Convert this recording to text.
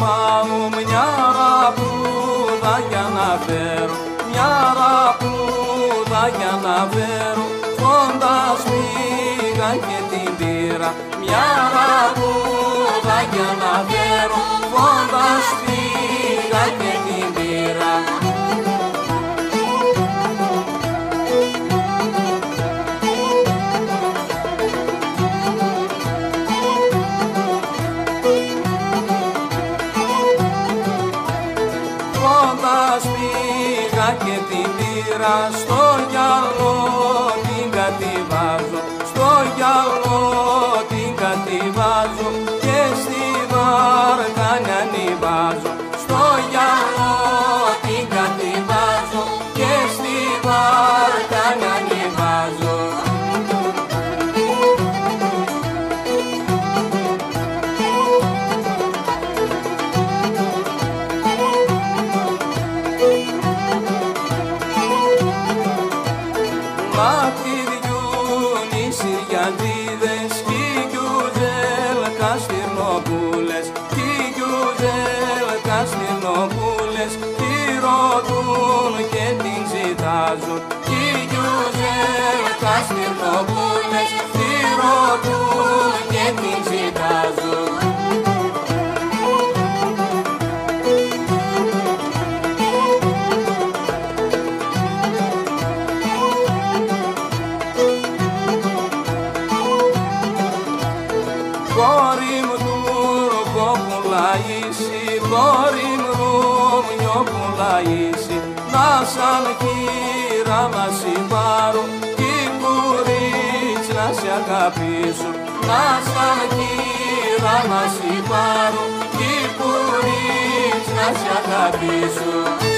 πάω μια ραπούδα για να φέρω μια ραπούδα για να φέρω. Φόντας πήγα και την πήρα μια ραπούδα για να φέρω. Φόντας πήγα και την πήρα. Καβάλας πήγα και την πήρα στο γυαλό Μαχτυριούν οι Συριαντίδες κι οι Γιουζέλ Καστυρνοπούλες κι οι Γιουζέλ Καστυρνοπούλες τη ρωτούν και την ζητάζουν κι οι Γιουζέλ Κόρη μου τουρκο που λαΐσει, κόρη μου ρουμιό που λαΐσει, να σαν κύρα να σε πάρω κι κουρίτς να σε αγαπήσω, να σαν κύρα να σε πάρω κι κουρίτς να σε αγαπήσω.